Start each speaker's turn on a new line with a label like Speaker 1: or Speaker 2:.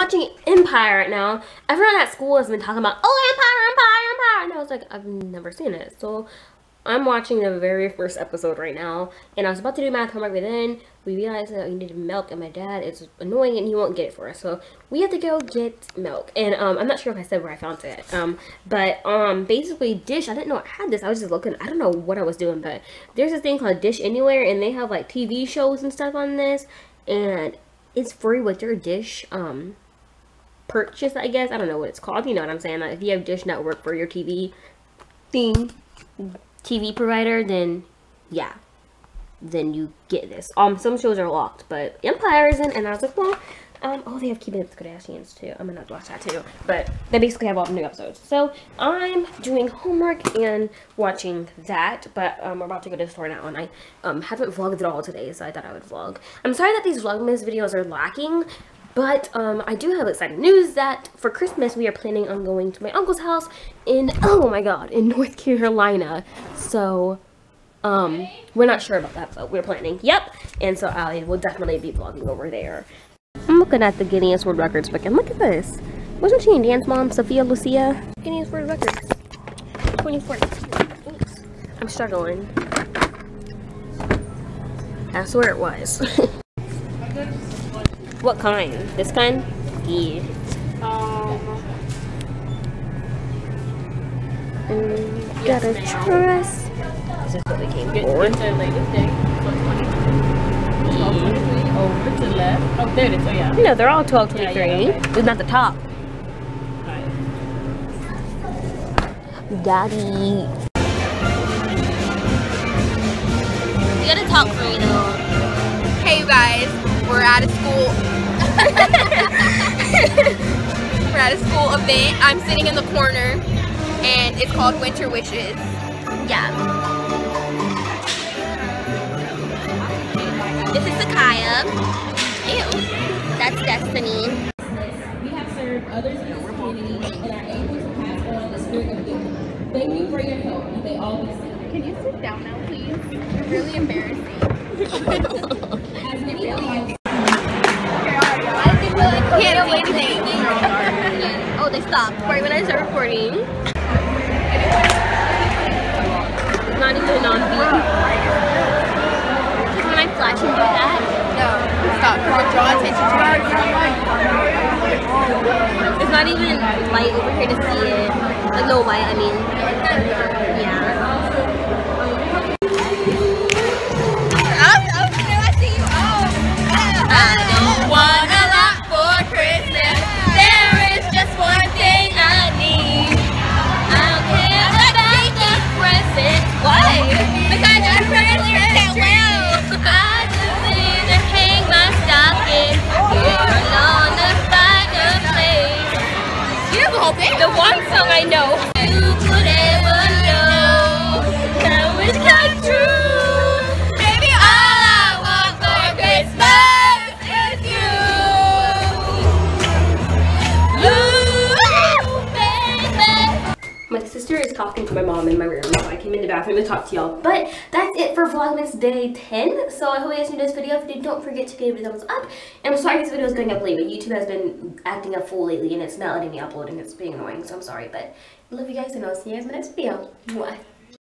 Speaker 1: watching Empire right now. Everyone at school has been talking about, oh, Empire, Empire, Empire. And I was like, I've never seen it. So I'm watching the very first episode right now. And I was about to do math homework, but then we realized that we needed milk. And my dad is annoying and he won't get it for us. So we have to go get milk. And um, I'm not sure if I said where I found it. Um, but um, basically, Dish, I didn't know I had this. I was just looking. I don't know what I was doing. But there's this thing called Dish Anywhere. And they have like TV shows and stuff on this. And it's free with your Dish um purchase, I guess. I don't know what it's called. You know what I'm saying? Like if you have Dish Network for your TV thing, TV provider, then yeah, then you get this. Um, some shows are locked, but Empire isn't. And I was like, well, um, oh, they have Keeping Up the Kardashians too. I'm gonna watch that too. But they basically have all the new episodes. So I'm doing homework and watching that. But um, we're about to go to the store now, and I um haven't vlogged at all today, so I thought I would vlog. I'm sorry that these Vlogmas videos are lacking. But um, I do have exciting news that for Christmas we are planning on going to my uncle's house in, oh my god, in North Carolina. So um, we're not sure about that, but we're planning. Yep. And so I will definitely be vlogging over there. I'm looking at the Guinness World Records book and look at this. Wasn't she in Dance Mom, Sophia Lucia? Guinness World Records. 2014. Oops. I'm struggling. That's where it was. what kind? This kind? Yeah.
Speaker 2: Um,
Speaker 1: And gotta trust. This is what we came
Speaker 2: get,
Speaker 1: for.
Speaker 2: get the latest day. So 23 over to the left. Oh, there it is. Oh, yeah.
Speaker 1: No, they're all 1223.
Speaker 2: Yeah, yeah, okay.
Speaker 1: It's not the top.
Speaker 2: Alright.
Speaker 1: Daddy. You gotta talk for me though.
Speaker 3: Hey you guys, we're at a school. we're at a school event. I'm sitting in the corner, and it's called Winter Wishes.
Speaker 1: Yeah. This is Sakaya. Ew. That's Destiny.
Speaker 4: We have served others in this community and are able to pass on the spirit of giving. Thank you for your help. and May all be.
Speaker 3: Can you sit down now, please? You're really embarrassing.
Speaker 4: As many of you
Speaker 1: Oh, they stopped right when I started recording. It's not even on beat. When I flash and do that,
Speaker 3: No, stop. Draw attention to it.
Speaker 1: it's not even light over here to see it. Like, no light, I mean. Yeah.
Speaker 3: Whole thing.
Speaker 1: The one song I know. My sister is talking to my mom in my room, so I came in the bathroom to talk to y'all. But that's it for Vlogmas Day 10. So I hope you guys enjoyed this video. If you did, don't forget to give it a thumbs up. And I'm sorry this video is going up late, but YouTube has been acting a fool lately, and it's not letting me upload, and it's being annoying, so I'm sorry. But I love you guys, and I'll see you guys in the next video. Mwah.